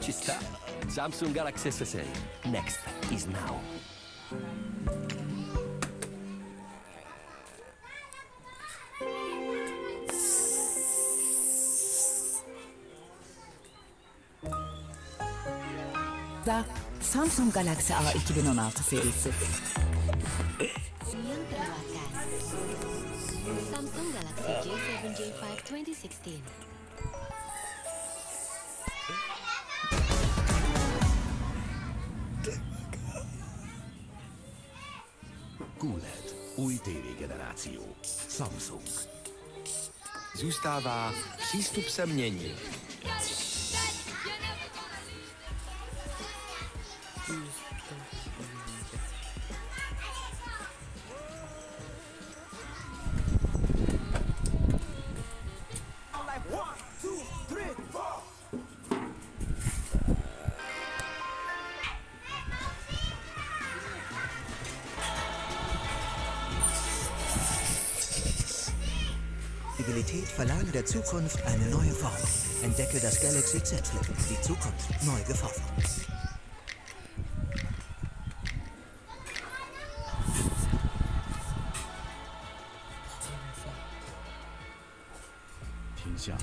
Ci sta. Samsung Galaxy S6. Next is now. Da Samsung Galaxy A 2016 serisi. Samsung Galaxy J7 J5 2016. QLED. Új tévégeneráció. Samsung. Zůstává, přístup se mění. Flexibilität verleihen der Zukunft eine neue Form. Entdecke das Galaxy Z Flip, die Zukunft neu geformt. Ja.